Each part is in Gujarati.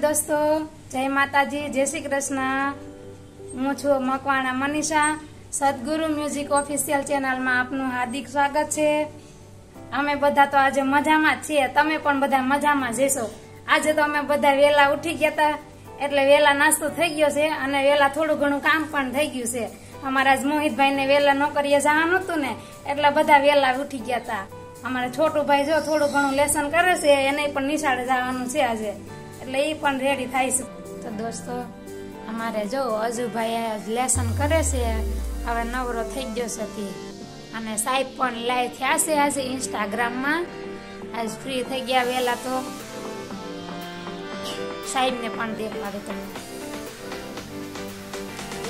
દોસ્તો, જય માતાજી, જય શ્રી કૃષ્ણ. હું છું મકવાણા મનીષા, સદગુરુ મ્યુઝિક ઓફિશિયલ ચેનલમાં આપનું હાર્દિક સ્વાગત છે. અમે બધા તો આજે મજામાં છીએ. તમે પણ બધા મજામાં જશો આજે તો અમે બધા વેલા ઉઠી ગયા હતા, એટલે વેલા નાસ્તો થઈ ગયો છે અને વેલા થોડું ઘણું કામ પણ થઈ ગયું છે. અમારા મોહિતભાઈ મોહિતભાઈને વેલા નોકરીએ જવાનું હતું ને, એટલે બધા વેલા ઉઠી ગયા હતા. અમારા છોટું ભાઈ જો થોડું ઘણું લેસન કરે છે, એને પણ નિશાળે જવાનું છે આજે. એટલે એ પણ રેડી થાય છે. તો દોસ્તો અમારે જો અજુભાઈ લેસન કરે છે હવે નવરો થઈ ગયો છે તે અને સાહેબ પણ લાઈવ થયા છે આજે ઇન્સ્ટાગ્રામમાં આજ ફ્રી થઈ ગયા વહેલા તો. સાહેબને પણ દેખાડે તમે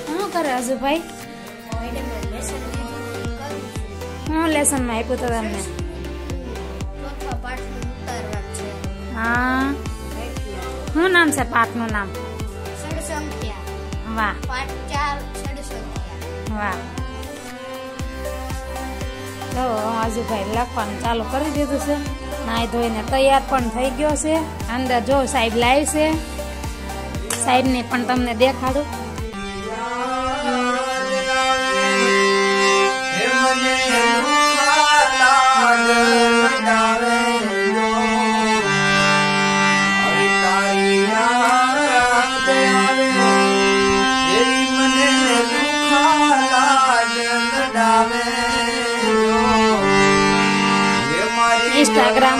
શું કરે અજુભાઈ? હું લેસનમાં આપ્યું તો તમને? હા. શું નામ છે પાઠનું નામ? વાહ. વાહ. તો અજુભાઈ લખવાનું ચાલુ કરી દીધું છે. નાહી ધોઈને તૈયાર પણ થઈ ગયો છે. અંદર જો સાહેબ લાઈવ છે. સાહેબને પણ તમને દેખાડું.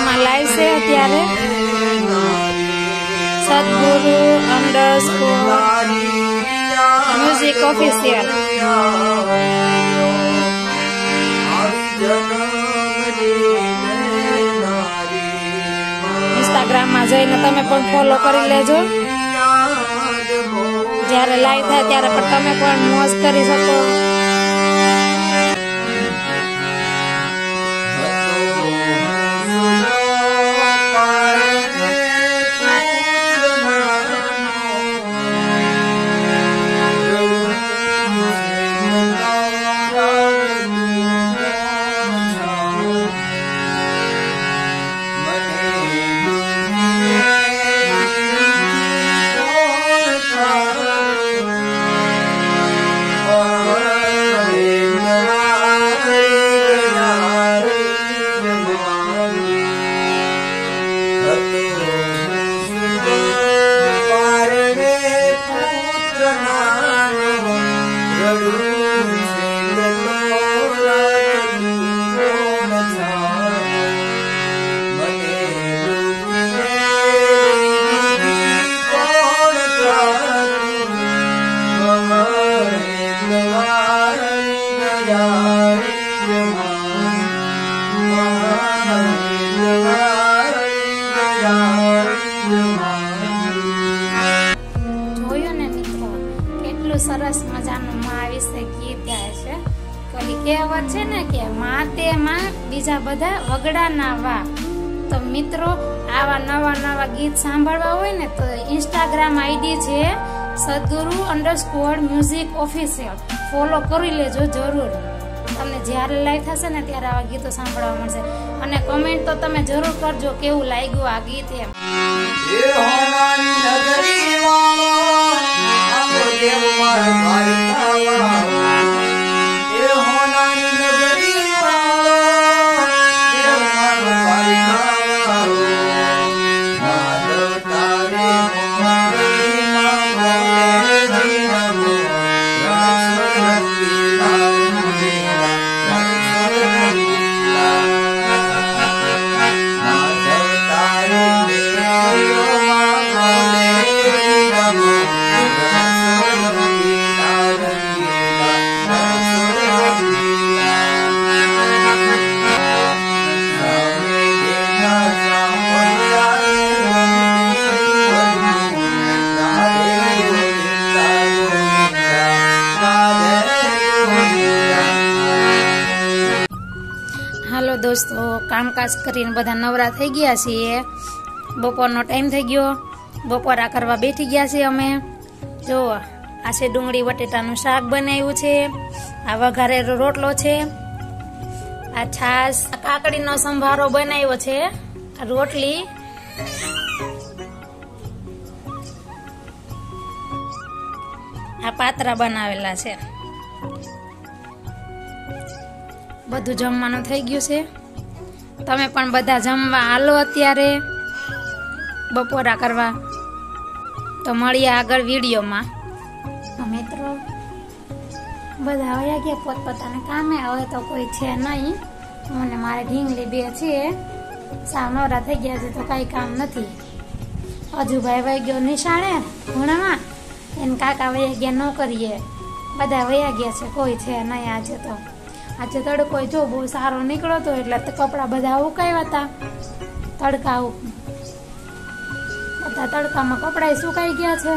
ઇન્સ્ટાગ્રામમાં લાઈવ છે અત્યારે? સદગુરુ અંડરસ્કોર મ્યુઝિક ઓફિશિયલ ઇન્સ્ટાગ્રામમાં જઈને તમે પણ ફોલો કરી લેજો. જ્યારે લાઈવ થાય ત્યારે પણ તમે પણ મોજ કરી શકો. કે માં બીજા બધા વગડા ના વા તો મિત્રો, આવા નવા નવા ગીત સાંભળવા હોય ને, તો ઇન્સ્ટાગ્રામ આઈડી છે સદગુરુ અંડરસ્કોર મ્યુઝિક ઓફિશિયલ ફોલો કરી લેજો જરૂર. તમને જ્યારે લાઈવ થશે ને, ત્યારે આવા ગીતો સાંભળવા મળશે. અને કમેન્ટ તો તમે જરૂર કરજો કેવું લાગ્યું આ ગીત એમ. હાલો તો કામકાજ કરીને બધા નવરા થઈ ગયા છીએ. બપોરનો ટાઈમ થઈ ગયો. બપોરા કરવા બેઠી ગયા છીએ અમે. જો, આ છે ડુંગળી બટેટાનું શાક બનાવ્યું છે. આ વઘારેલો રોટલો છે. આ છાશ કાકડીનો સંભારો બનાવ્યો છે. આ રોટલી. આ પાત્રા બનાવેલા છે. બધું જમવાનું થઈ ગયું છે. તમે પણ બધા જમવા હાલો અત્યારે. બપોરા કરવા. તો મળીએ આગળ વિડીયોમાં. મિત્રો, બધા વયા ગયા પોતપોતાને કામે. હવે તો કોઈ છે નહીં. મને મારે ઢીંગલી બે છે. સાવ નવરા થઈ ગયા છે તો કાંઈ કામ નથી. અજુભાઈ વહી ગયો નિશાળે ભૂણામાં એને કાકા વયા ગયા ન કરીએ બધા વયા ગયા છે, કોઈ છે નહીં આજે તો. આજે તડકો જો બહુ સારો નીકળ્યો હતો એટલે કપડાં બધા ઉકાવ્યા હતા તડકા બધા તડકામાં કપડાં સુકાઈ ગયા છે.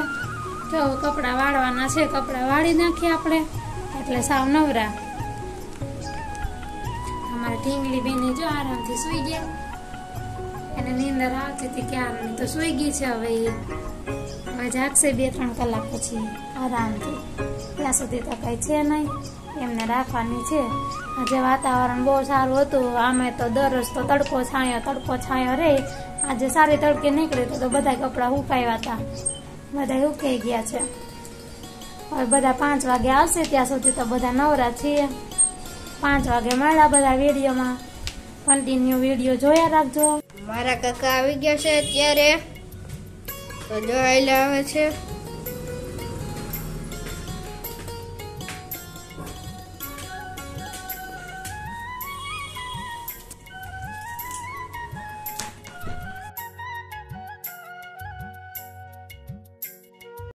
જો કપડાં વાળવાના છે, કપડાં વાળી નાખીએ આપણે. એટલે સાવ નવરા. અમારા ઢીંગલી બેની જો આરામથી સુઈ ગયા. એને નીંદર આવતી હતી ક્યારે તો સુઈ ગઈ છે હવે એ. હવે જાગશે બે ત્રણ કલાક પછી આરામથી. ત્યાં સુધી તો કઈ છે નહીં. એમને રાખવાની છે. આજે વાતાવરણ બહુ સારું હતું. આમે તો દરરોજ તો તડકો છાંયો તડકો છાંયો રે. આજે સારી તડકે નીકળી તો બધા કપડાં ઉકાવ્યા હતા. બધા ઉકાઈ ગયા છે. હવે બધા પાંચ વાગે આવશે ત્યાં સુધી તો બધા નવરા છીએ. પાંચ વાગે મળ્યા બધા વિડીયોમાં. કન્ટિન્યુ વીડિયો જોયા રાખજો. મારા કાકા આવી ગયા છે અત્યારે. તો જોઈ આવે છે.